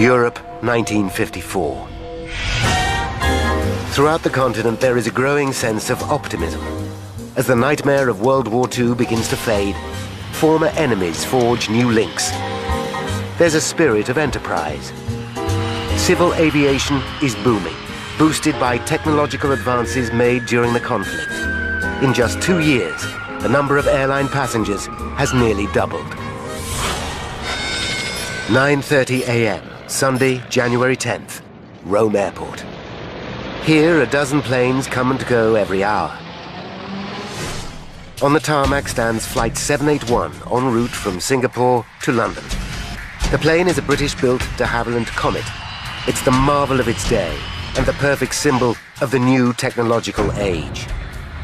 Europe, 1954. Throughout the continent, there is a growing sense of optimism. As the nightmare of World War II begins to fade, former enemies forge new links. There's a spirit of enterprise. Civil aviation is booming, boosted by technological advances made during the conflict. In just two years, the number of airline passengers has nearly doubled. 9.30 a.m., Sunday, January 10th, Rome Airport. Here, a dozen planes come and go every hour. On the tarmac stands Flight 781 en route from Singapore to London. The plane is a British-built de Havilland Comet. It's the marvel of its day and the perfect symbol of the new technological age.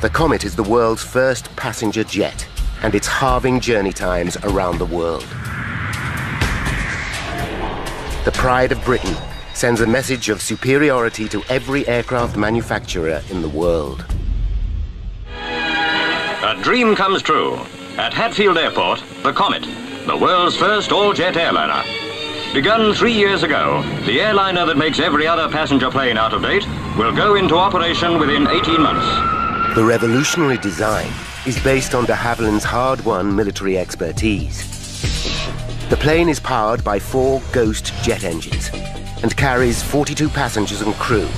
The Comet is the world's first passenger jet, and it's halving journey times around the world. The pride of Britain sends a message of superiority to every aircraft manufacturer in the world. A dream comes true. At Hatfield Airport, the Comet, the world's first all-jet airliner. Begun three years ago, the airliner that makes every other passenger plane out of date will go into operation within 18 months. The revolutionary design is based on de Havilland's hard-won military expertise. The plane is powered by four Ghost jet engines and carries 42 passengers and crew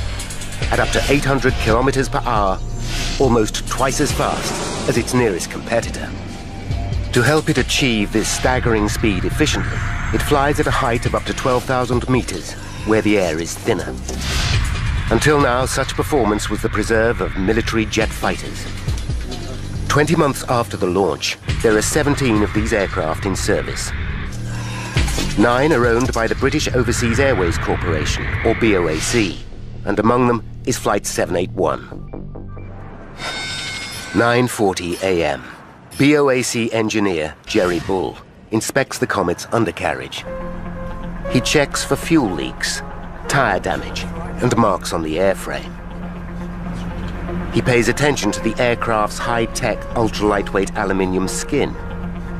at up to 800 kilometers per hour, almost twice as fast as its nearest competitor. To help it achieve this staggering speed efficiently, it flies at a height of up to 12,000 meters, where the air is thinner. Until now, such performance was the preserve of military jet fighters. 20 months after the launch, there are 17 of these aircraft in service. Nine are owned by the British Overseas Airways Corporation, or BOAC, and among them is Flight 781. 9.40 a.m. BOAC engineer Jerry Bull inspects the Comet's undercarriage. He checks for fuel leaks, tire damage, and marks on the airframe. He pays attention to the aircraft's high-tech, ultra-lightweight aluminium skin.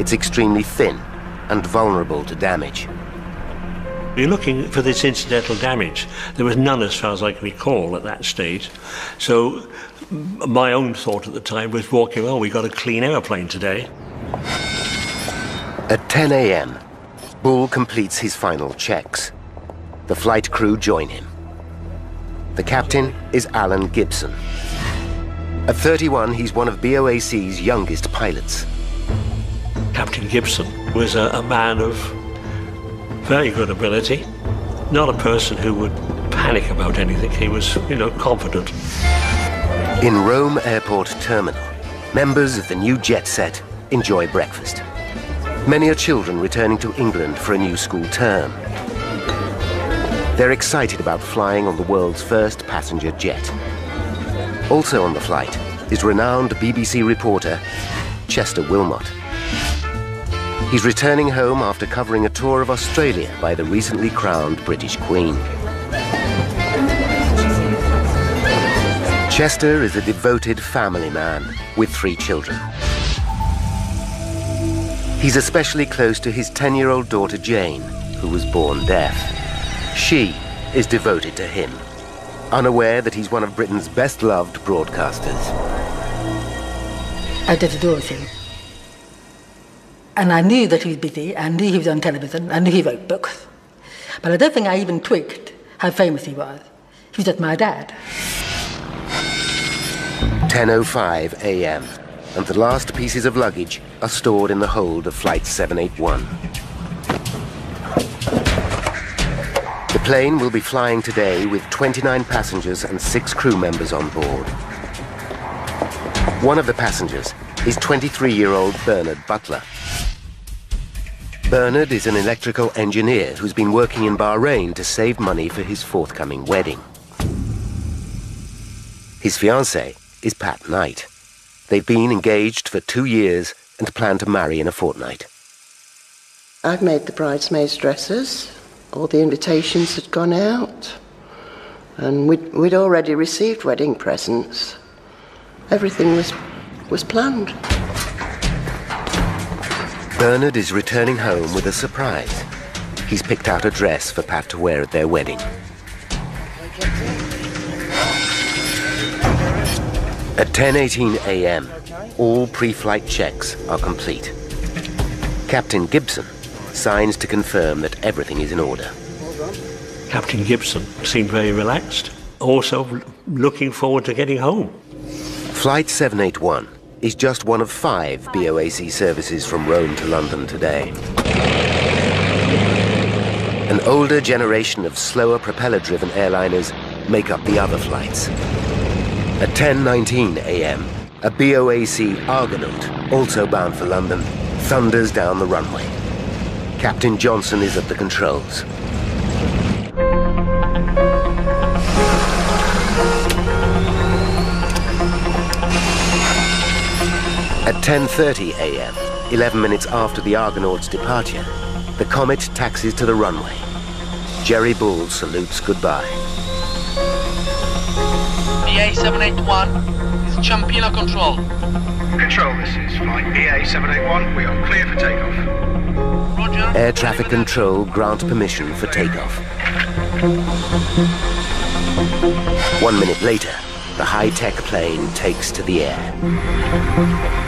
It's extremely thin and vulnerable to damage. We're looking for this incidental damage. There was none as far as I can recall at that stage. So my own thought at the time was walking, well, we've got a clean aeroplane today. At 10 a.m., Bull completes his final checks. The flight crew join him. The captain is Alan Gibson. At 31, he's one of BOAC's youngest pilots. Captain Gibson was a, a man of very good ability, not a person who would panic about anything. He was, you know, confident. In Rome Airport Terminal, members of the new jet set enjoy breakfast. Many are children returning to England for a new school term. They're excited about flying on the world's first passenger jet. Also on the flight is renowned BBC reporter Chester Wilmot. He's returning home after covering a tour of Australia by the recently crowned British Queen. Chester is a devoted family man with three children. He's especially close to his 10-year-old daughter Jane, who was born deaf. She is devoted to him, unaware that he's one of Britain's best-loved broadcasters. I did adore him. And I knew that he was busy, I knew he was on television, I knew he wrote books. But I don't think I even twigged how famous he was. He was just my dad. 10.05 a.m. and the last pieces of luggage are stored in the hold of Flight 781. The plane will be flying today with 29 passengers and six crew members on board. One of the passengers is 23-year-old Bernard Butler. Bernard is an electrical engineer who's been working in Bahrain to save money for his forthcoming wedding. His fiancée is Pat Knight. They've been engaged for two years and plan to marry in a fortnight. I've made the bridesmaids' dresses all the invitations had gone out, and we'd, we'd already received wedding presents. Everything was, was planned. Bernard is returning home with a surprise. He's picked out a dress for Pat to wear at their wedding. At 10.18 a.m., all pre-flight checks are complete. Captain Gibson signs to confirm that everything is in order. Captain Gibson seemed very relaxed, also looking forward to getting home. Flight 781 is just one of five BOAC services from Rome to London today. An older generation of slower propeller-driven airliners make up the other flights. At 10.19 a.m., a BOAC Argonaut, also bound for London, thunders down the runway. Captain Johnson is at the controls. At 10.30 a.m., 11 minutes after the Argonaut's departure, the Comet taxis to the runway. Jerry Bull salutes goodbye. BA 781 is Ciampino Control. Control, this is flight EA 781. We are clear for takeoff. Roger. Air traffic control grant permission for takeoff. One minute later, the high-tech plane takes to the air.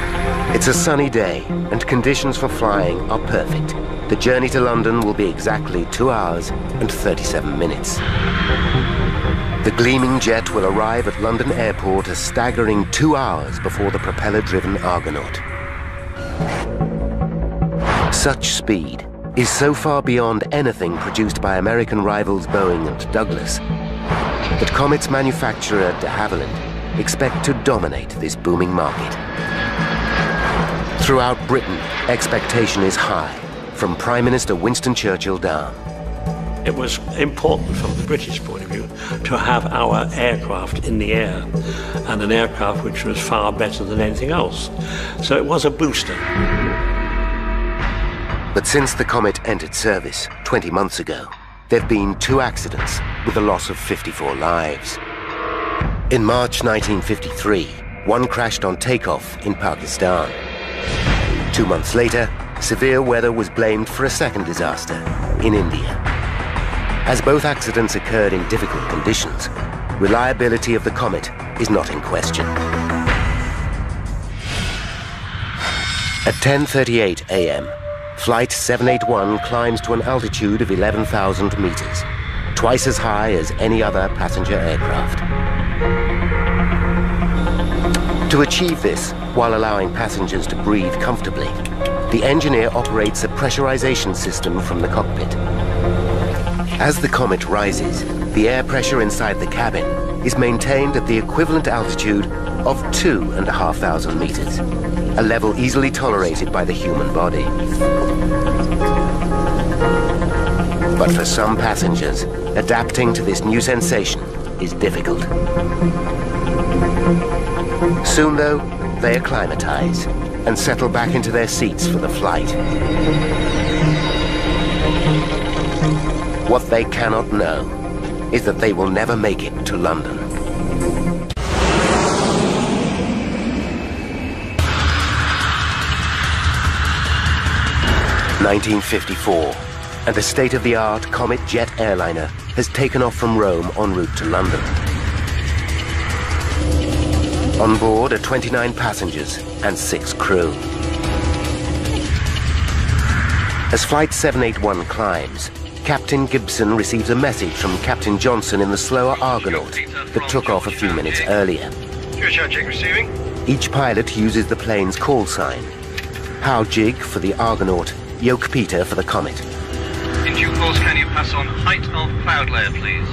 It's a sunny day, and conditions for flying are perfect. The journey to London will be exactly 2 hours and 37 minutes. The gleaming jet will arrive at London Airport a staggering two hours before the propeller-driven Argonaut. Such speed is so far beyond anything produced by American rivals Boeing and Douglas that Comet's manufacturer de Havilland expect to dominate this booming market. Throughout Britain, expectation is high, from Prime Minister Winston Churchill down. It was important from the British point of view to have our aircraft in the air and an aircraft which was far better than anything else. So it was a booster. But since the Comet entered service 20 months ago, there have been two accidents with the loss of 54 lives. In March 1953, one crashed on takeoff in Pakistan. Two months later, severe weather was blamed for a second disaster in India. As both accidents occurred in difficult conditions, reliability of the Comet is not in question. At 10.38 a.m., Flight 781 climbs to an altitude of 11,000 meters, twice as high as any other passenger aircraft. To achieve this, while allowing passengers to breathe comfortably, the engineer operates a pressurization system from the cockpit. As the Comet rises, the air pressure inside the cabin is maintained at the equivalent altitude of 2,500 meters, a level easily tolerated by the human body. But for some passengers, adapting to this new sensation is difficult. Soon, though, they acclimatize and settle back into their seats for the flight. What they cannot know is that they will never make it to London. Nineteen fifty-four, and the state-of-the-art Comet jet airliner has taken off from Rome en route to London. On board are 29 passengers and six crew. As Flight 781 climbs, Captain Gibson receives a message from Captain Johnson in the slower Argonaut that took off a few minutes earlier. Each pilot uses the plane's call sign. How Jig for the Argonaut, Yoke Peter for the Comet. In due course, can you pass on height of cloud layer, please?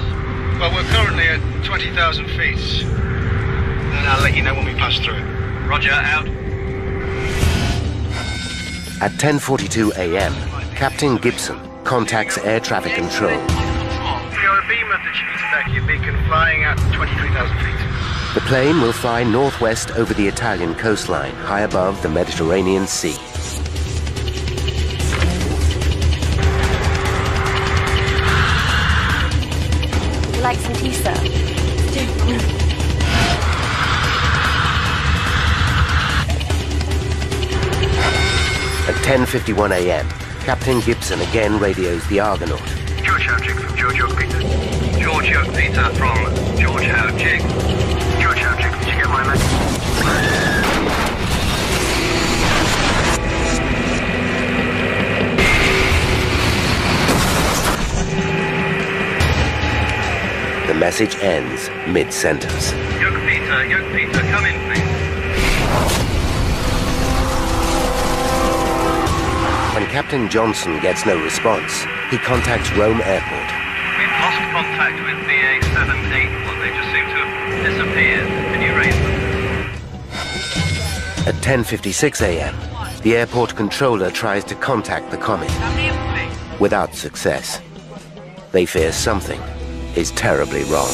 Well, we're currently at 20,000 feet. And I'll let you know when we pass through. Roger, out. At 10.42 a.m., Captain Gibson contacts air traffic control. Beam of the Civitavecchia beacon flying at 23,000 feet. The plane will fly northwest over the Italian coastline, high above the Mediterranean Sea. 10.51 a.m., Captain Gibson again radios the Argonaut. George How Jig from George Yoke Peter. George Yoke Peter from George How Jig. George How Jig, did you get my message? The message ends mid-sentence. Yoke Peter, Yoke Peter, come in, Captain Johnson gets no response, he contacts Rome Airport. We've lost contact with BA 781. They just seem to have disappeared. Can you raise them? At 10.56 a.m., the airport controller tries to contact the Comet. Without success. They fear something is terribly wrong.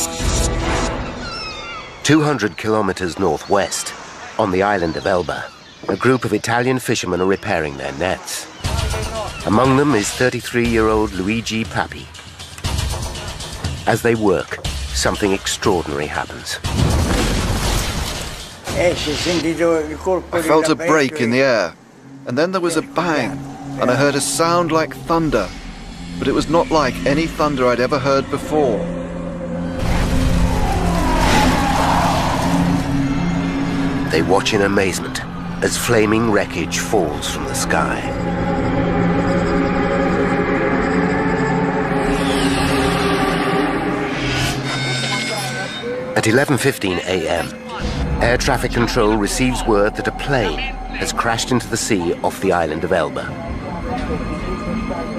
200 kilometers northwest, on the island of Elba, a group of Italian fishermen are repairing their nets. Among them is 33-year-old Luigi Papi. As they work, something extraordinary happens. I felt a break in the air, and then there was a bang, and I heard a sound like thunder, but it was not like any thunder I'd ever heard before. They watch in amazement as flaming wreckage falls from the sky. At 11.15 a.m., air traffic control receives word that a plane has crashed into the sea off the island of Elba.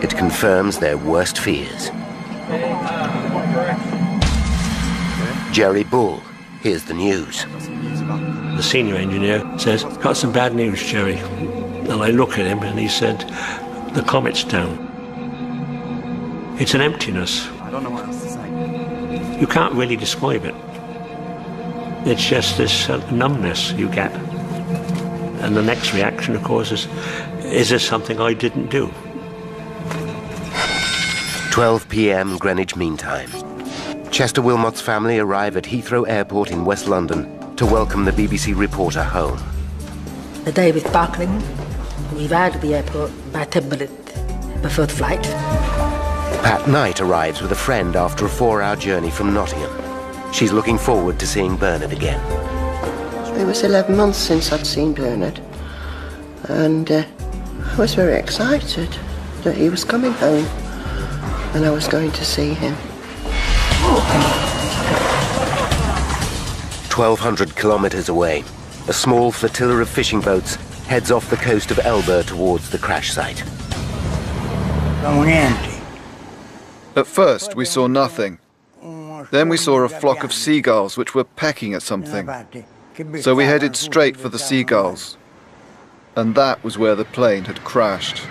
It confirms their worst fears. Jerry Bull hears the news. The senior engineer says, Got some bad news, Jerry. And I look at him and he said, The comet's down. It's an emptiness. I don't know what else to say. You can't really describe it. It's just this uh, numbness you get. And the next reaction, of course, is is this something I didn't do? 12 p.m. Greenwich Mean Time. Chester Wilmot's family arrive at Heathrow Airport in West London to welcome the BBC reporter home. The day was sparkling. We arrived at the airport by 10 minutes before the flight. Pat Knight arrives with a friend after a four-hour journey from Nottingham. She's looking forward to seeing Bernard again. It was 11 months since I'd seen Bernard, and uh, I was very excited that he was coming home and I was going to see him. 1,200 kilometers away, a small flotilla of fishing boats heads off the coast of Elba towards the crash site. At first, we saw nothing. Then we saw a flock of seagulls which were pecking at something. So we headed straight for the seagulls. And that was where the plane had crashed.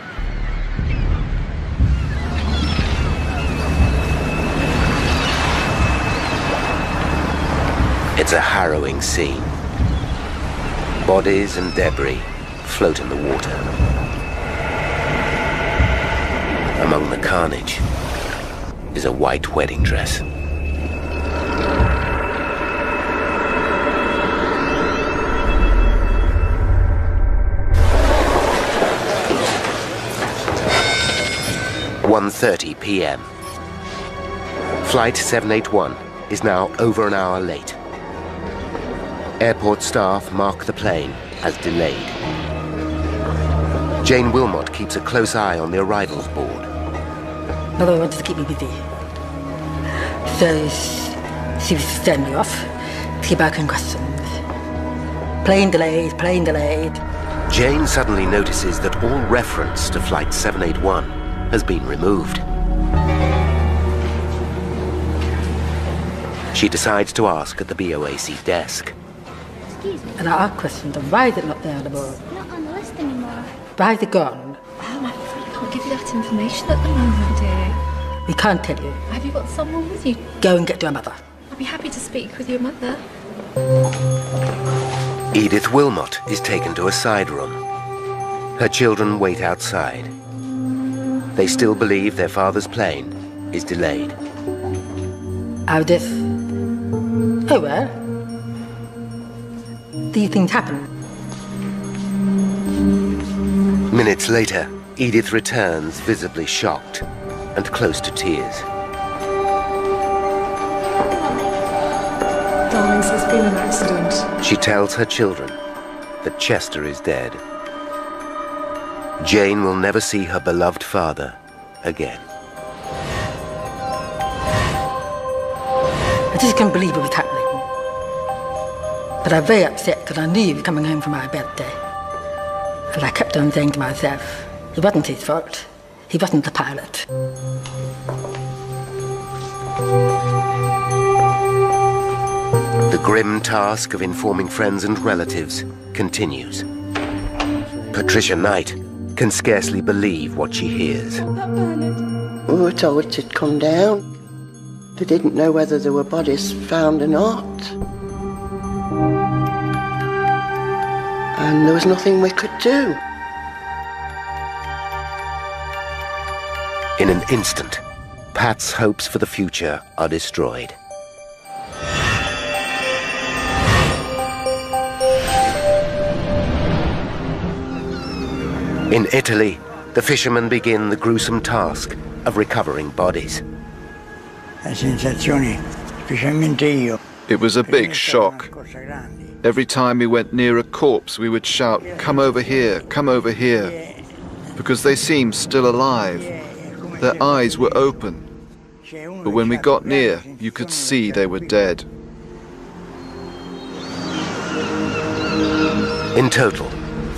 It's a harrowing scene. Bodies and debris float in the water. Among the carnage is a white wedding dress. One thirty p.m. Flight 781 is now over an hour late. Airport staff mark the plane as delayed. Jane Wilmot keeps a close eye on the arrivals board. Mother wanted to keep me busy. So she was sending me off to keep asking questions. Plane delayed, plane delayed. Jane suddenly notices that all reference to Flight 781 has been removed. She decides to ask at the BOAC desk. And I asked questions of why is it not there on the? Not on the list anymore. Why is it gone? Oh, I'm afraid I can't give you that information at the moment, dear. We can't tell you. Have you got someone with you? Go and get your mother. I'll be happy to speak with your mother. Edith Wilmot is taken to a side room. Her children wait outside. They still believe their father's plane is delayed. How this? Oh well. These things happen. Minutes later, Edith returns visibly shocked and close to tears. Darlings, there's been an accident. She tells her children that Chester is dead. Jane will never see her beloved father again. I just can't believe it was happening. But I was very upset because I knew he was coming home for my birthday. And I kept on saying to myself, it wasn't his fault. He wasn't the pilot. The grim task of informing friends and relatives continues. Patricia Knight can scarcely believe what she hears. We were told to come down. They didn't know whether there were bodies found or not. And there was nothing we could do. In an instant, Pat's hopes for the future are destroyed. In Italy, the fishermen begin the gruesome task of recovering bodies. It was a big shock. Every time we went near a corpse, we would shout, Come over here, come over here, because they seemed still alive. Their eyes were open. But when we got near, you could see they were dead. In total,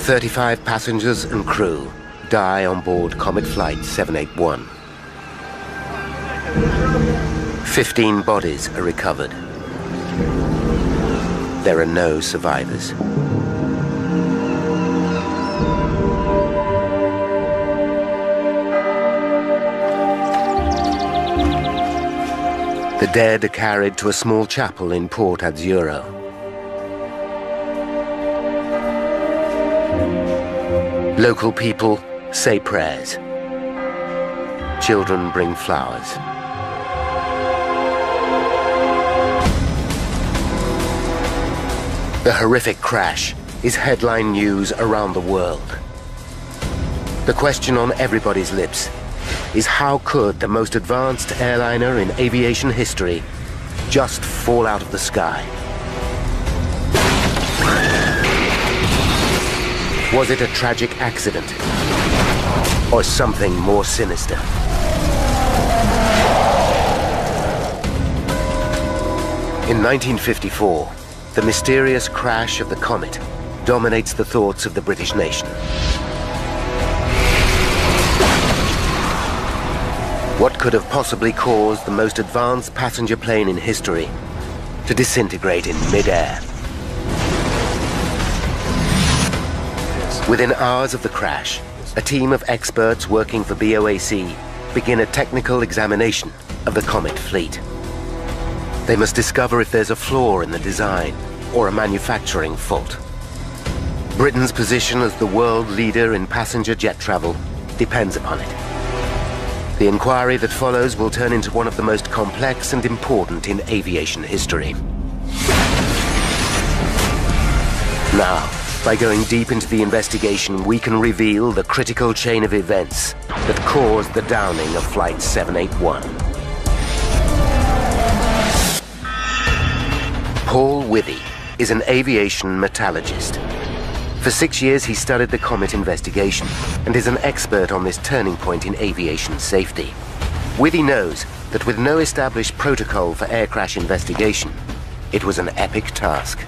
35 passengers and crew die on board Comet Flight 781. 15 bodies are recovered. There are no survivors. The dead are carried to a small chapel in Porto Azzurro. Local people say prayers. Children bring flowers. The horrific crash is headline news around the world. The question on everybody's lips is how could the most advanced airliner in aviation history just fall out of the sky? Was it a tragic accident? Or something more sinister? In 1954, the mysterious crash of the comet dominates the thoughts of the British nation. What could have possibly caused the most advanced passenger plane in history to disintegrate in midair? Within hours of the crash, a team of experts working for BOAC begin a technical examination of the Comet fleet. They must discover if there's a flaw in the design or a manufacturing fault. Britain's position as the world leader in passenger jet travel depends upon it. The inquiry that follows will turn into one of the most complex and important in aviation history. Now, by going deep into the investigation, we can reveal the critical chain of events that caused the downing of Flight 781. Paul Withy is an aviation metallurgist. For six years, he studied the comet investigation and is an expert on this turning point in aviation safety. Withy knows that with no established protocol for air crash investigation, it was an epic task.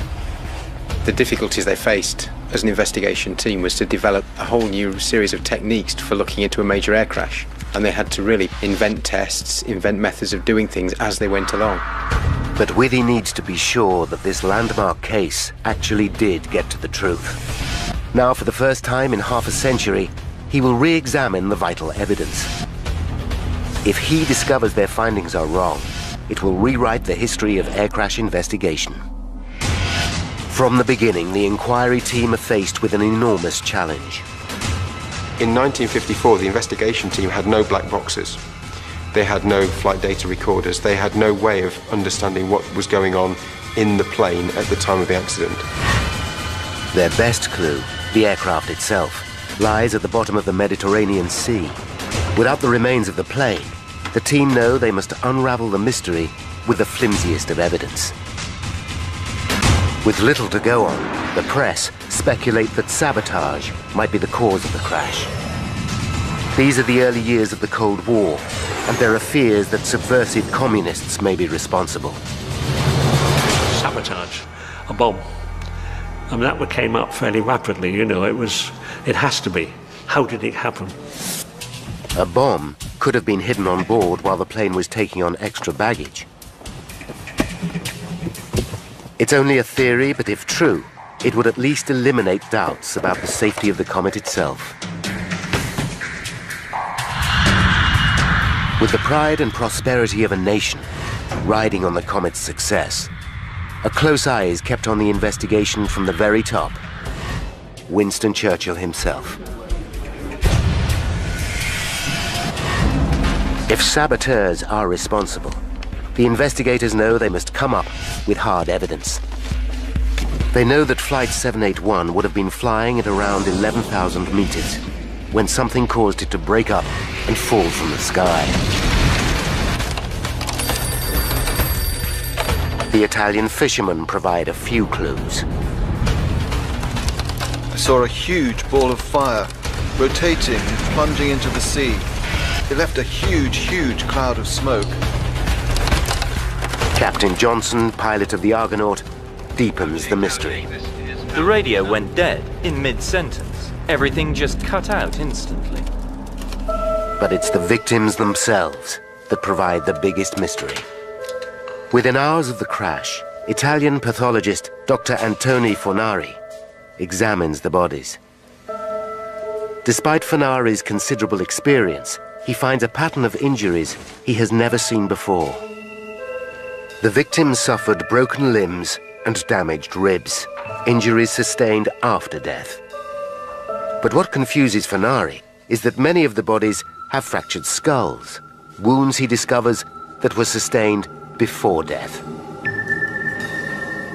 The difficulties they faced as an investigation team was to develop a whole new series of techniques for looking into a major air crash. And they had to really invent tests, invent methods of doing things as they went along. But Withy needs to be sure that this landmark case actually did get to the truth. Now, for the first time in half a century, he will re-examine the vital evidence. If he discovers their findings are wrong, it will rewrite the history of air crash investigation. From the beginning, the inquiry team are faced with an enormous challenge. In 1954, the investigation team had no black boxes. They had no flight data recorders. They had no way of understanding what was going on in the plane at the time of the accident. Their best clue, the aircraft itself, lies at the bottom of the Mediterranean Sea. Without the remains of the plane, the team know they must unravel the mystery with the flimsiest of evidence. With little to go on, the press speculate that sabotage might be the cause of the crash. These are the early years of the Cold War, and there are fears that subversive communists may be responsible. Sabotage, a bomb. I mean, that came up fairly rapidly, you know, it was, it has to be. How did it happen? A bomb could have been hidden on board while the plane was taking on extra baggage. It's only a theory, but if true, it would at least eliminate doubts about the safety of the comet itself. With the pride and prosperity of a nation riding on the comet's success, a close eye is kept on the investigation from the very top. Winston Churchill himself. If saboteurs are responsible, the investigators know they must come up with hard evidence. They know that Flight 781 would have been flying at around 11,000 meters when something caused it to break up and fall from the sky. The Italian fishermen provide a few clues. I saw a huge ball of fire rotating and plunging into the sea. It left a huge, huge cloud of smoke. Captain Johnson, pilot of the Argonaut, deepens the mystery. The radio went dead in mid-sentence. Everything just cut out instantly. But it's the victims themselves that provide the biggest mystery. Within hours of the crash, Italian pathologist Dr. Antoni Fornari examines the bodies. Despite Fornari's considerable experience, he finds a pattern of injuries he has never seen before. The victims suffered broken limbs and damaged ribs, injuries sustained after death. But what confuses Fornari is that many of the bodies have fractured skulls, wounds he discovers that were sustained before death.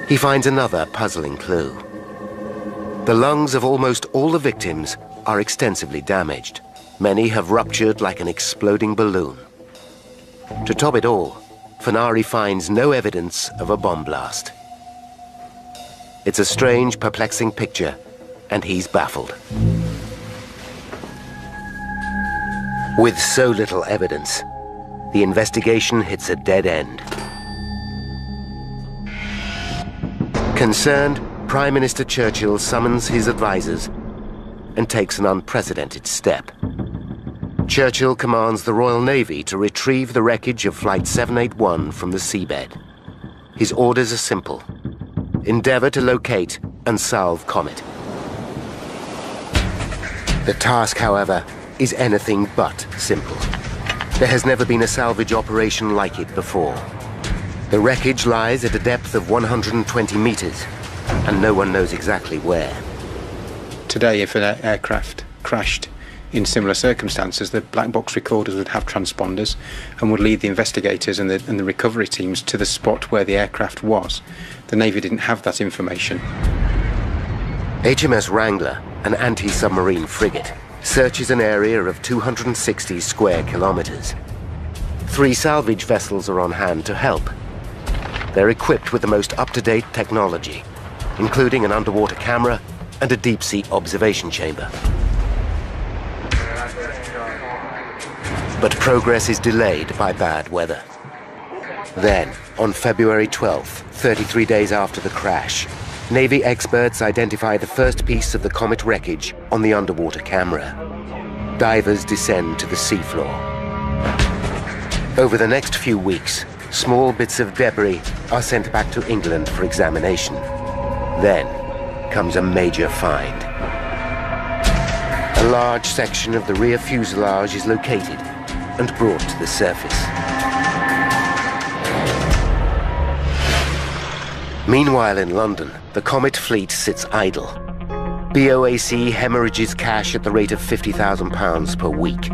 He finds another puzzling clue. The lungs of almost all the victims are extensively damaged. Many have ruptured like an exploding balloon. To top it all, Fornari finds no evidence of a bomb blast. It's a strange, perplexing picture, and he's baffled. With so little evidence, the investigation hits a dead end. Concerned, Prime Minister Churchill summons his advisors and takes an unprecedented step. Churchill commands the Royal Navy to retrieve the wreckage of Flight 781 from the seabed. His orders are simple. Endeavor to locate and solve Comet. The task, however, is anything but simple. There has never been a salvage operation like it before. The wreckage lies at a depth of 120 meters, and no one knows exactly where. Today, if an aircraft crashed in similar circumstances, the black box recorders would have transponders and would lead the investigators and the, and the recovery teams to the spot where the aircraft was. The Navy didn't have that information. HMS Wrangler, an anti-submarine frigate, searches an area of 260 square kilometers. Three salvage vessels are on hand to help. They're equipped with the most up-to-date technology, including an underwater camera and a deep-sea observation chamber. But progress is delayed by bad weather. Then, on February 12th, 33 days after the crash, Navy experts identify the first piece of the comet wreckage on the underwater camera. Divers descend to the seafloor. Over the next few weeks, small bits of debris are sent back to England for examination. Then comes a major find. A large section of the rear fuselage is located and brought to the surface. Meanwhile in London, the Comet fleet sits idle. BOAC hemorrhages cash at the rate of £50,000 per week.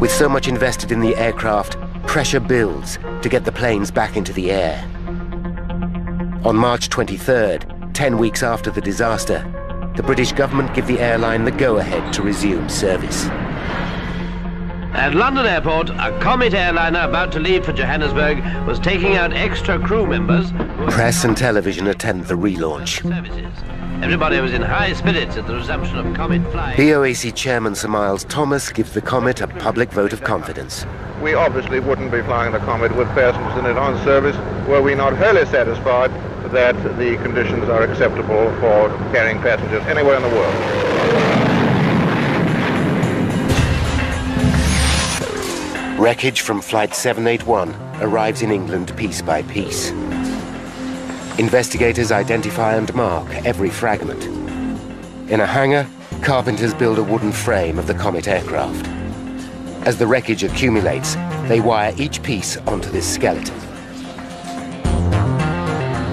With so much invested in the aircraft, pressure builds to get the planes back into the air. On March 23rd, 10 weeks after the disaster, the British government give the airline the go-ahead to resume service. At London Airport, a Comet airliner about to leave for Johannesburg was taking out extra crew members. Press and television attend the relaunch. Everybody was in high spirits at the resumption of Comet flying. BOAC Chairman Sir Miles Thomas gives the Comet a public vote of confidence. We obviously wouldn't be flying the Comet with passengers in it on service were we not wholly satisfied that the conditions are acceptable for carrying passengers anywhere in the world. Wreckage from Flight 781 arrives in England piece by piece. Investigators identify and mark every fragment. In a hangar, carpenters build a wooden frame of the Comet aircraft. As the wreckage accumulates, they wire each piece onto this skeleton.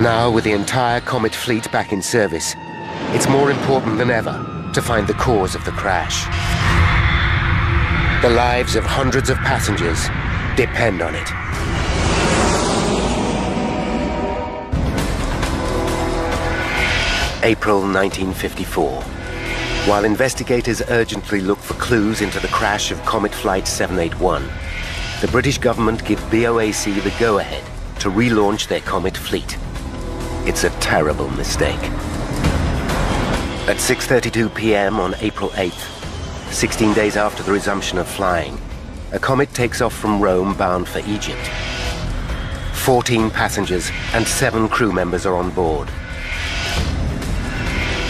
Now, with the entire Comet fleet back in service, it's more important than ever to find the cause of the crash. The lives of hundreds of passengers depend on it. April 1954. While investigators urgently look for clues into the crash of Comet Flight 781, the British government give BOAC the go-ahead to relaunch their Comet fleet. It's a terrible mistake. At 6.32 p.m. on April 8th, 16 days after the resumption of flying, a Comet takes off from Rome bound for Egypt. 14 passengers and seven crew members are on board.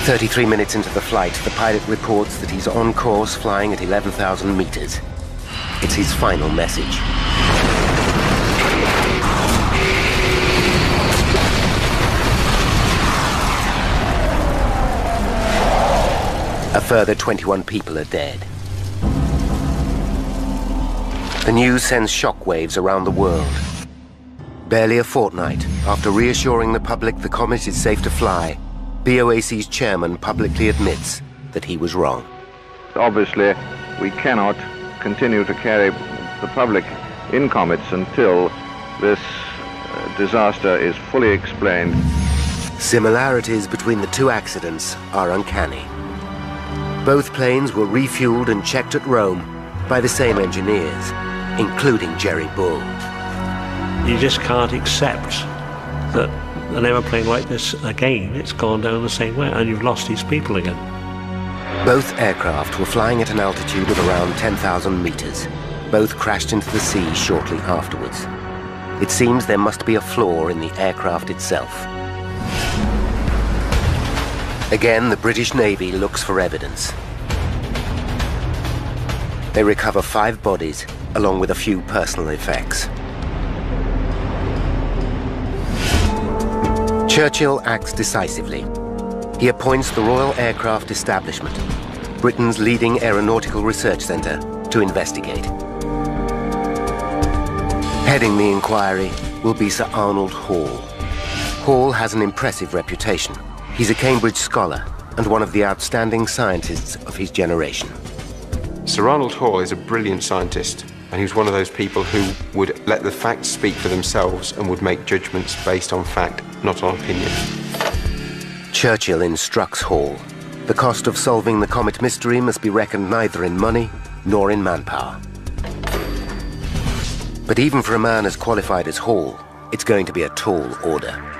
33 minutes into the flight, the pilot reports that he's on course flying at 11,000 meters. It's his final message. A further 21 people are dead. The news sends shockwaves around the world. Barely a fortnight after reassuring the public the comet is safe to fly, BOAC's chairman publicly admits that he was wrong. Obviously, we cannot continue to carry the public in comets until this uh, disaster is fully explained. Similarities between the two accidents are uncanny. Both planes were refueled and checked at Rome by the same engineers, including Jerry Bull. You just can't accept that an aeroplane like this again, it's gone down the same way and you've lost these people again. Both aircraft were flying at an altitude of around 10,000 meters. Both crashed into the sea shortly afterwards. It seems there must be a flaw in the aircraft itself. Again, the British Navy looks for evidence. They recover five bodies, along with a few personal effects. Churchill acts decisively. He appoints the Royal Aircraft Establishment, Britain's leading aeronautical research centre, to investigate. Heading the inquiry will be Sir Arnold Hall. Hall has an impressive reputation. He's a Cambridge scholar and one of the outstanding scientists of his generation. Sir Arnold Hall is a brilliant scientist, and he was one of those people who would let the facts speak for themselves and would make judgments based on fact, not on opinion. Churchill instructs Hall. The cost of solving the comet mystery must be reckoned neither in money nor in manpower. But even for a man as qualified as Hall, it's going to be a tall order.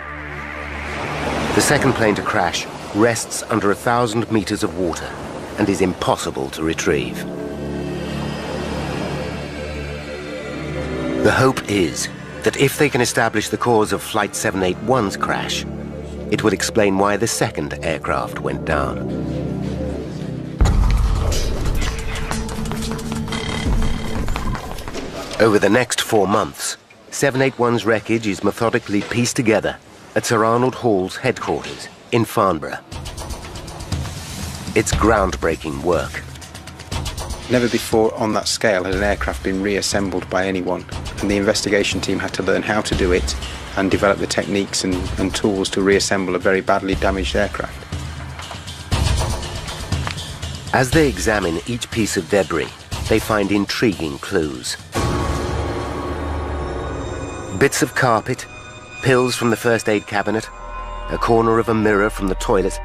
The second plane to crash rests under a thousand meters of water and is impossible to retrieve. The hope is that if they can establish the cause of Flight 781's crash, it will explain why the second aircraft went down. Over the next four months, 781's wreckage is methodically pieced together at Sir Arnold Hall's headquarters in Farnborough. It's groundbreaking work. Never before on that scale had an aircraft been reassembled by anyone, and the investigation team had to learn how to do it and develop the techniques and, and tools to reassemble a very badly damaged aircraft. As they examine each piece of debris, they find intriguing clues. Bits of carpet, pills from the first aid cabinet, a corner of a mirror from the toilet,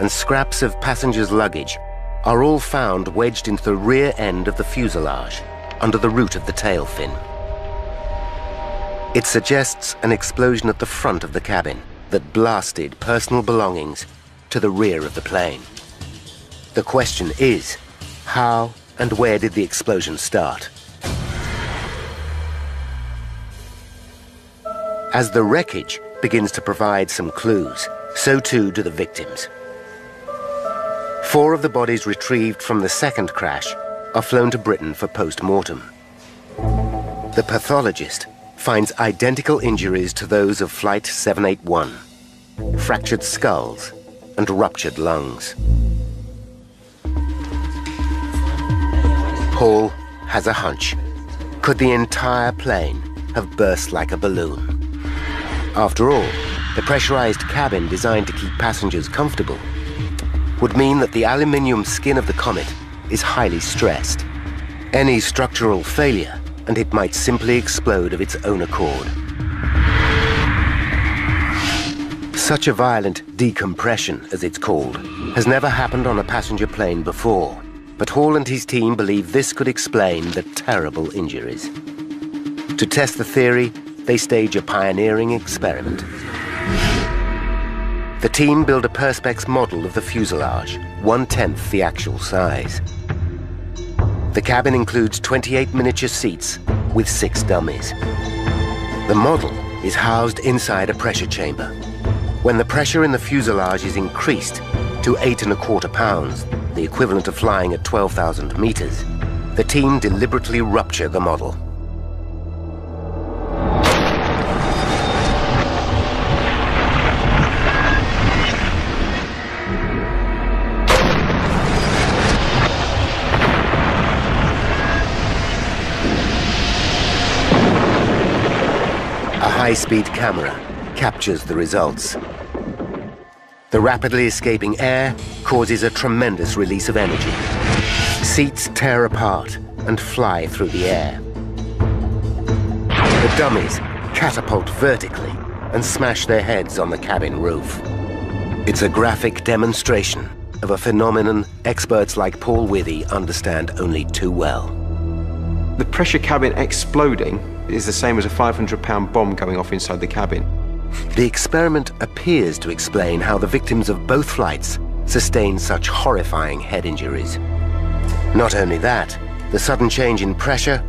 and scraps of passengers' luggage are all found wedged into the rear end of the fuselage, under the root of the tail fin. It suggests an explosion at the front of the cabin that blasted personal belongings to the rear of the plane. The question is, how and where did the explosion start? As the wreckage begins to provide some clues, so too do the victims. Four of the bodies retrieved from the second crash are flown to Britain for post-mortem. The pathologist finds identical injuries to those of Flight 781, fractured skulls and ruptured lungs. Paul has a hunch. Could the entire plane have burst like a balloon? After all, the pressurized cabin designed to keep passengers comfortable would mean that the aluminium skin of the Comet is highly stressed. Any structural failure, and it might simply explode of its own accord. Such a violent decompression, as it's called, has never happened on a passenger plane before, but Hall and his team believe this could explain the terrible injuries. To test the theory, they stage a pioneering experiment. The team build a Perspex model of the fuselage, one-tenth the actual size. The cabin includes 28 miniature seats with six dummies. The model is housed inside a pressure chamber. When the pressure in the fuselage is increased to eight and a quarter pounds, the equivalent of flying at 12,000 meters, the team deliberately rupture the model. High-speed camera captures the results. The rapidly escaping air causes a tremendous release of energy. Seats tear apart and fly through the air. The dummies catapult vertically and smash their heads on the cabin roof. It's a graphic demonstration of a phenomenon experts like Paul Withy understand only too well. The pressure cabin exploding is the same as a 500 pound bomb going off inside the cabin. The experiment appears to explain how the victims of both flights sustained such horrifying head injuries. Not only that, the sudden change in pressure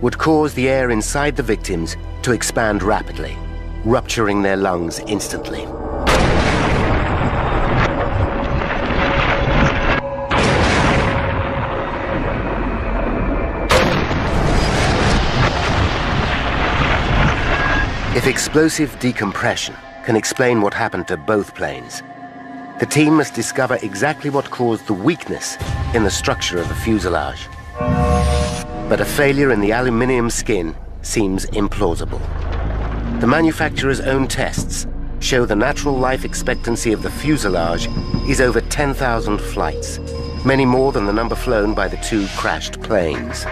would cause the air inside the victims to expand rapidly, rupturing their lungs instantly. If explosive decompression can explain what happened to both planes, the team must discover exactly what caused the weakness in the structure of the fuselage. But a failure in the aluminium skin seems implausible. The manufacturer's own tests show the natural life expectancy of the fuselage is over 10,000 flights, many more than the number flown by the two crashed planes.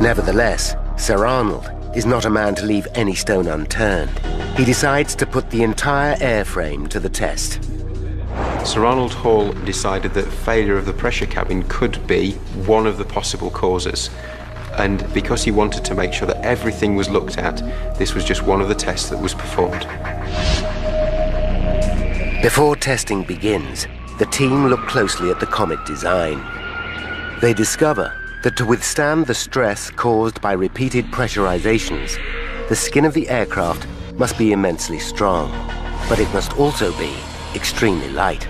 Nevertheless, Sir Arnold is not a man to leave any stone unturned. He decides to put the entire airframe to the test. Sir Arnold Hall decided that failure of the pressure cabin could be one of the possible causes. And because he wanted to make sure that everything was looked at, this was just one of the tests that was performed. Before testing begins, the team look closely at the Comet design. They discover that to withstand the stress caused by repeated pressurizations, the skin of the aircraft must be immensely strong, but it must also be extremely light.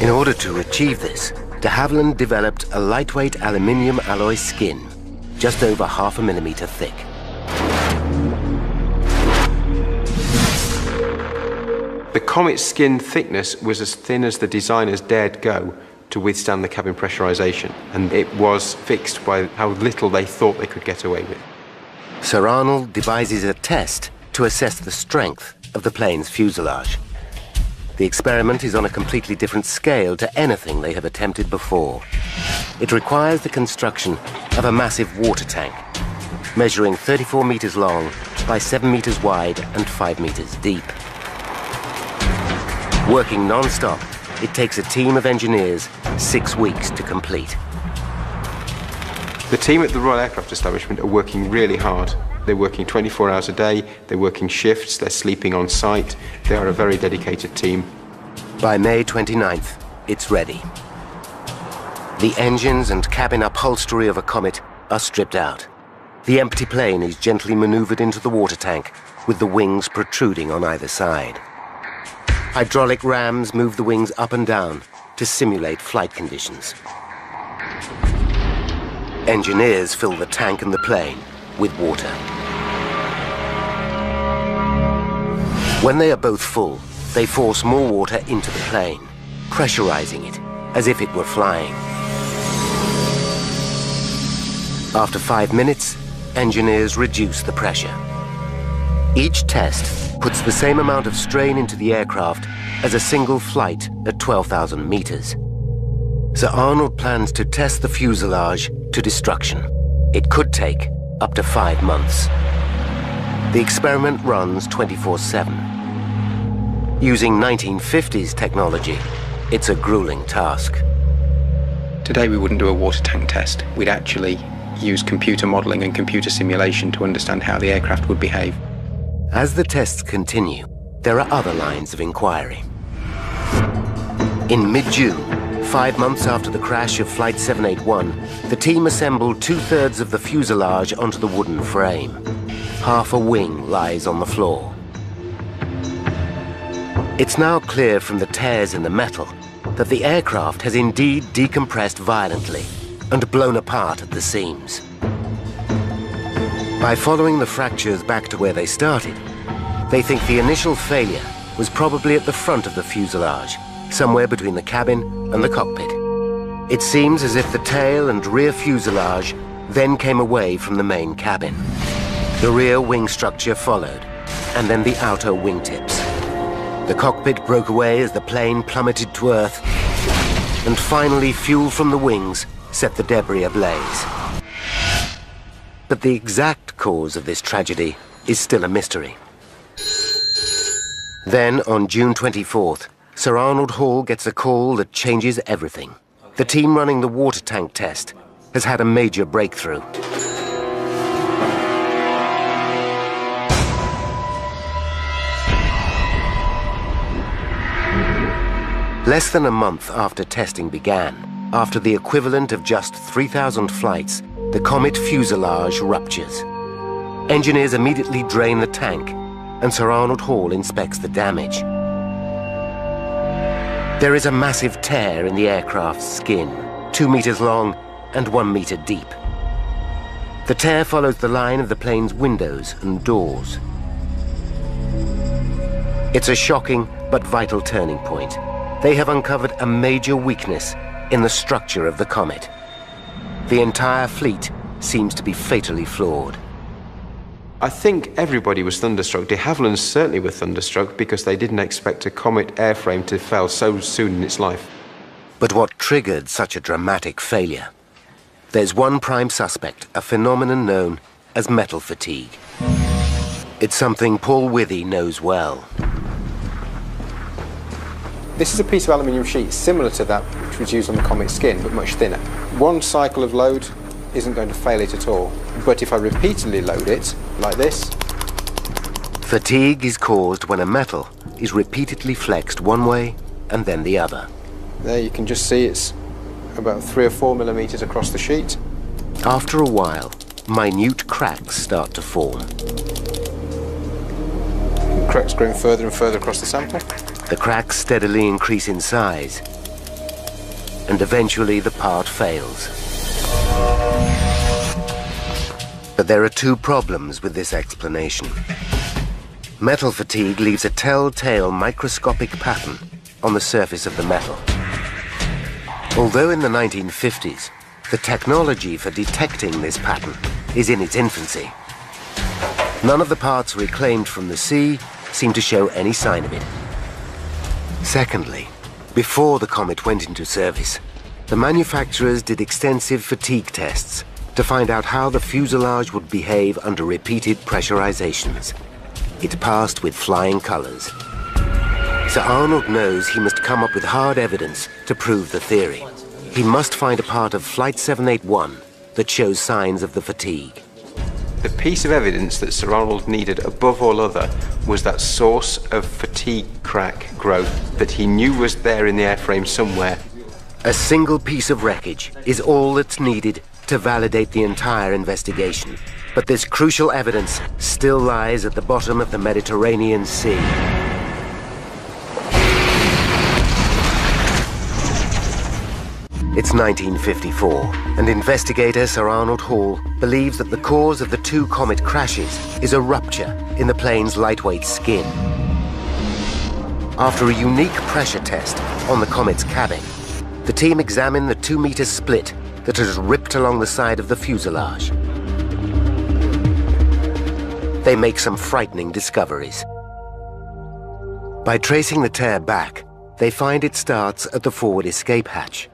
In order to achieve this, de Havilland developed a lightweight aluminium alloy skin, just over half a millimeter thick. The Comet's skin thickness was as thin as the designers dared go, to withstand the cabin pressurization, and it was fixed by how little they thought they could get away with. Sir Arnold devises a test to assess the strength of the plane's fuselage. The experiment is on a completely different scale to anything they have attempted before. It requires the construction of a massive water tank, measuring 34 meters long by 7 meters wide and 5 meters deep. Working non-stop, it takes a team of engineers six weeks to complete. The team at the Royal Aircraft Establishment are working really hard. They're working 24 hours a day, they're working shifts, they're sleeping on site. They are a very dedicated team. By May 29th, it's ready. The engines and cabin upholstery of a Comet are stripped out. The empty plane is gently maneuvered into the water tank, with the wings protruding on either side. Hydraulic rams move the wings up and down to simulate flight conditions. Engineers fill the tank and the plane with water. When they are both full, they force more water into the plane, pressurizing it as if it were flying. After five minutes, engineers reduce the pressure. Each test puts the same amount of strain into the aircraft as a single flight at 12,000 meters. Sir Arnold plans to test the fuselage to destruction. It could take up to five months. The experiment runs 24-7. Using 1950s technology, it's a grueling task. Today we wouldn't do a water tank test. We'd actually use computer modelling and computer simulation to understand how the aircraft would behave. As the tests continue, there are other lines of inquiry. In mid-June, five months after the crash of Flight 781, the team assembled two-thirds of the fuselage onto the wooden frame. Half a wing lies on the floor. It's now clear from the tears in the metal that the aircraft has indeed decompressed violently and blown apart at the seams. By following the fractures back to where they started, they think the initial failure was probably at the front of the fuselage, somewhere between the cabin and the cockpit. It seems as if the tail and rear fuselage then came away from the main cabin. The rear wing structure followed, and then the outer wingtips. The cockpit broke away as the plane plummeted to Earth, and finally fuel from the wings set the debris ablaze. But the exact cause of this tragedy is still a mystery. Then, on June 24th, Sir Arnold Hall gets a call that changes everything. The team running the water tank test has had a major breakthrough. Less than a month after testing began, after the equivalent of just 3,000 flights, the Comet fuselage ruptures. Engineers immediately drain the tank, and Sir Arnold Hall inspects the damage. There is a massive tear in the aircraft's skin, two meters long and one meter deep. The tear follows the line of the plane's windows and doors. It's a shocking but vital turning point. They have uncovered a major weakness in the structure of the Comet. The entire fleet seems to be fatally flawed. I think everybody was thunderstruck. De Havilland certainly were thunderstruck because they didn't expect a Comet airframe to fail so soon in its life. But what triggered such a dramatic failure? There's one prime suspect, a phenomenon known as metal fatigue. It's something Paul Withy knows well. This is a piece of aluminium sheet similar to that which was used on the Comet skin, but much thinner. One cycle of load isn't going to fail it at all. But if I repeatedly load it, like this... Fatigue is caused when a metal is repeatedly flexed one way and then the other. There you can just see it's about three or four millimeters across the sheet. After a while, minute cracks start to form. Cracks growing further and further across the sample. The cracks steadily increase in size, and eventually the part fails. But there are two problems with this explanation. Metal fatigue leaves a telltale microscopic pattern on the surface of the metal. Although in the 1950s, the technology for detecting this pattern is in its infancy, none of the parts reclaimed from the sea seem to show any sign of it. Secondly, before the Comet went into service, the manufacturers did extensive fatigue tests to find out how the fuselage would behave under repeated pressurizations. It passed with flying colors. Sir Arnold knows he must come up with hard evidence to prove the theory. He must find a part of Flight 781 that shows signs of the fatigue. The piece of evidence that Sir Arnold needed above all other was that source of fatigue crack growth that he knew was there in the airframe somewhere. A single piece of wreckage is all that's needed to validate the entire investigation. But this crucial evidence still lies at the bottom of the Mediterranean Sea. It's 1954, and investigator Sir Arnold Hall believes that the cause of the two comet crashes is a rupture in the plane's lightweight skin. After a unique pressure test on the comet's cabin, the team examined the two-meter split that has ripped along the side of the fuselage. They make some frightening discoveries. By tracing the tear back, they find it starts at the forward escape hatch.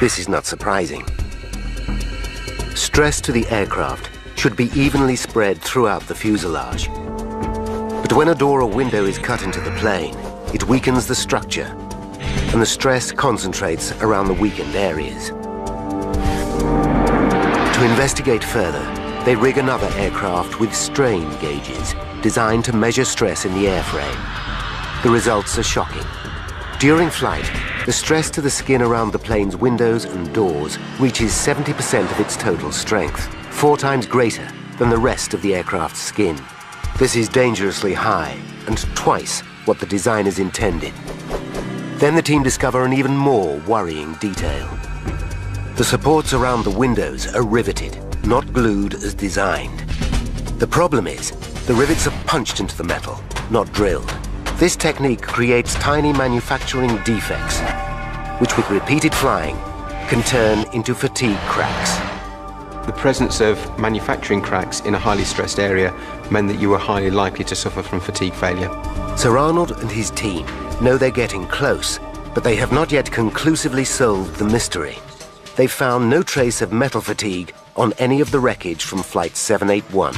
This is not surprising. Stress to the aircraft should be evenly spread throughout the fuselage. But when a door or window is cut into the plane, it weakens the structure, and the stress concentrates around the weakened areas. To investigate further, they rig another aircraft with strain gauges designed to measure stress in the airframe. The results are shocking. During flight, the stress to the skin around the plane's windows and doors reaches 70% of its total strength, four times greater than the rest of the aircraft's skin. This is dangerously high and twice what the designers intended. Then the team discover an even more worrying detail. The supports around the windows are riveted, not glued as designed. The problem is, the rivets are punched into the metal, not drilled. This technique creates tiny manufacturing defects, which with repeated flying, can turn into fatigue cracks. The presence of manufacturing cracks in a highly stressed area meant that you were highly likely to suffer from fatigue failure. Sir Arnold and his team know they're getting close, but they have not yet conclusively solved the mystery they found no trace of metal fatigue on any of the wreckage from Flight 781.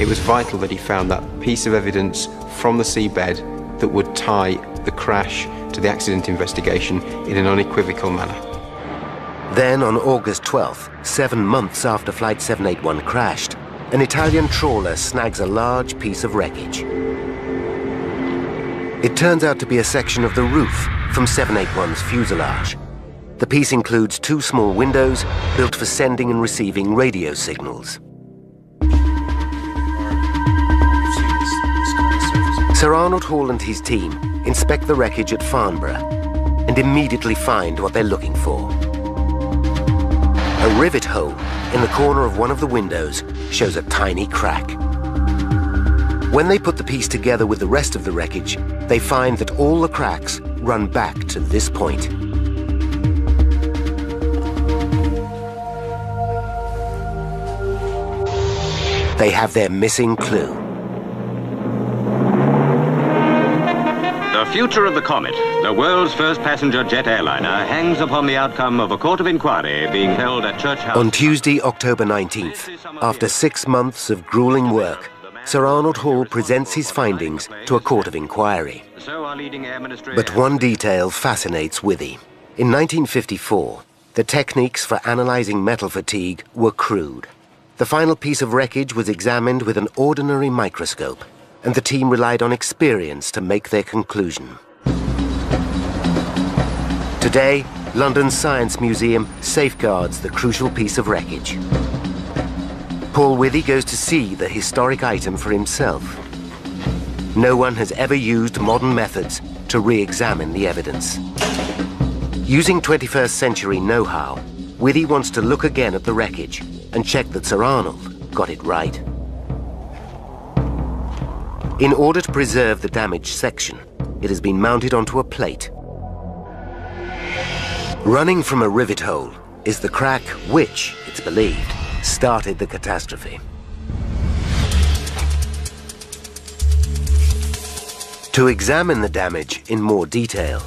It was vital that he found that piece of evidence from the seabed that would tie the crash to the accident investigation in an unequivocal manner. Then, on August 12th, seven months after Flight 781 crashed, an Italian trawler snags a large piece of wreckage. It turns out to be a section of the roof from 781's fuselage. The piece includes two small windows built for sending and receiving radio signals. Sir Arnold Hall and his team inspect the wreckage at Farnborough and immediately find what they're looking for. A rivet hole in the corner of one of the windows shows a tiny crack. When they put the piece together with the rest of the wreckage, they find that all the cracks run back to this point. They have their missing clue. The future of the Comet, the world's first passenger jet airliner, hangs upon the outcome of a court of inquiry being held at Church House. On Tuesday, October 19th, after six months of grueling work, Sir Arnold Hall presents his findings to a court of inquiry. But one detail fascinates Withy. In 1954, the techniques for analyzing metal fatigue were crude. The final piece of wreckage was examined with an ordinary microscope, and the team relied on experience to make their conclusion. Today, London Science Museum safeguards the crucial piece of wreckage. Paul Withy goes to see the historic item for himself. No one has ever used modern methods to re-examine the evidence. Using 21st century know-how, Withy wants to look again at the wreckage and check that Sir Arnold got it right. In order to preserve the damaged section, it has been mounted onto a plate. Running from a rivet hole is the crack which, it's believed, started the catastrophe. To examine the damage in more detail,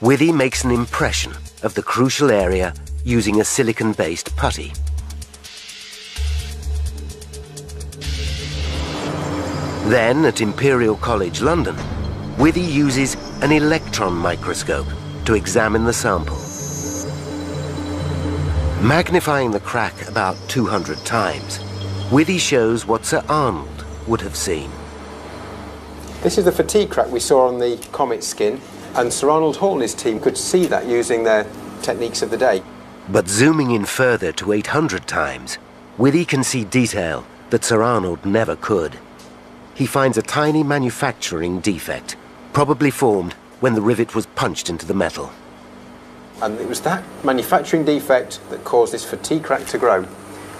Withy makes an impression of the crucial area using a silicon-based putty. Then, at Imperial College London, Withy uses an electron microscope to examine the sample. Magnifying the crack about 200 times, Withy shows what Sir Arnold would have seen. This is the fatigue crack we saw on the Comet skin, and Sir Arnold Hall and his team could see that using their techniques of the day. But zooming in further to 800 times, Withy can see detail that Sir Arnold never could. He finds a tiny manufacturing defect, probably formed when the rivet was punched into the metal. And it was that manufacturing defect that caused this fatigue crack to grow.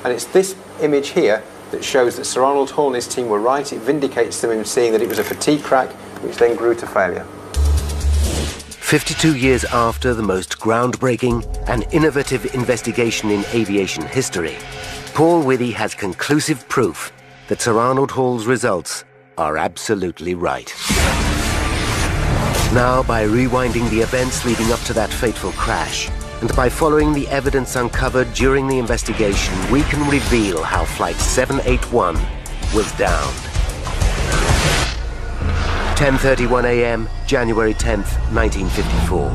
And it's this image here that shows that Sir Arnold Hall and his team were right. It vindicates them in seeing that it was a fatigue crack, which then grew to failure. 52 years after the most groundbreaking and innovative investigation in aviation history, Paul Withy has conclusive proof that Sir Arnold Hall's results are absolutely right. Now, by rewinding the events leading up to that fateful crash, and by following the evidence uncovered during the investigation, we can reveal how Flight 781 was downed. 10.31 a.m., January 10th, 1954.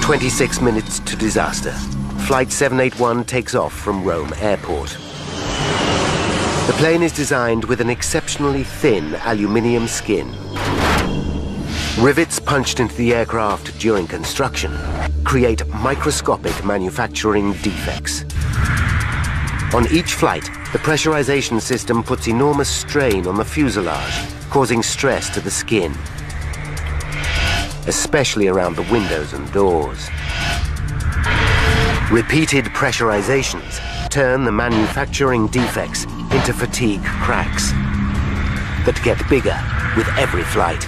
26 minutes to disaster. Flight 781 takes off from Rome Airport. The plane is designed with an exceptionally thin aluminium skin. Rivets punched into the aircraft during construction create microscopic manufacturing defects. On each flight, the pressurization system puts enormous strain on the fuselage, causing stress to the skin, especially around the windows and doors. Repeated pressurizations turn the manufacturing defects into fatigue cracks that get bigger with every flight.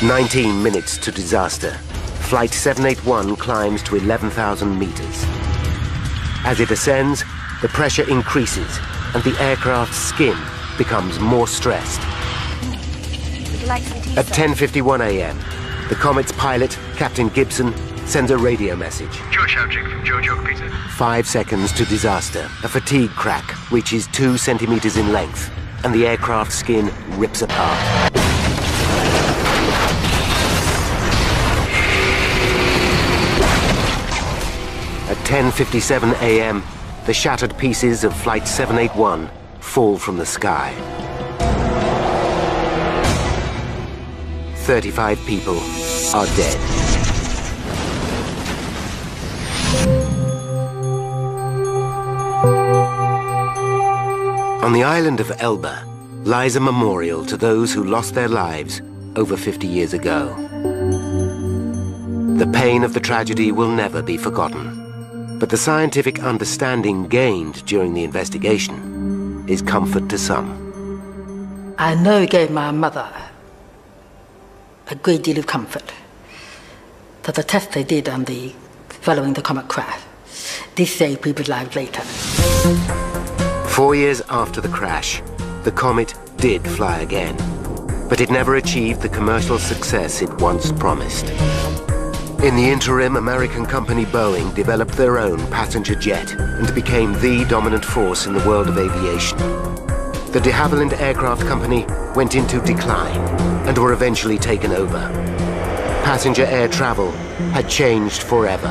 19 minutes to disaster. Flight 781 climbs to 11,000 meters. As it ascends, the pressure increases and the aircraft's skin becomes more stressed. Like At 10.51 a.m., the Comet's pilot, Captain Gibson, sends a radio message. George from George Yoke Peter. Five seconds to disaster. A fatigue crack reaches two centimeters in length, and the aircraft skin rips apart. At 10.57 a.m., the shattered pieces of Flight 781 fall from the sky. 35 people are dead. On the island of Elba lies a memorial to those who lost their lives over 50 years ago. The pain of the tragedy will never be forgotten, but the scientific understanding gained during the investigation is comfort to some. I know it gave my mother a great deal of comfort that the test they did on the following the comet crash did save people's lives later. Four years after the crash, the comet did fly again, but it never achieved the commercial success it once promised. In the interim, American company Boeing developed their own passenger jet and became the dominant force in the world of aviation. The de Havilland Aircraft Company went into decline and were eventually taken over. Passenger air travel had changed forever.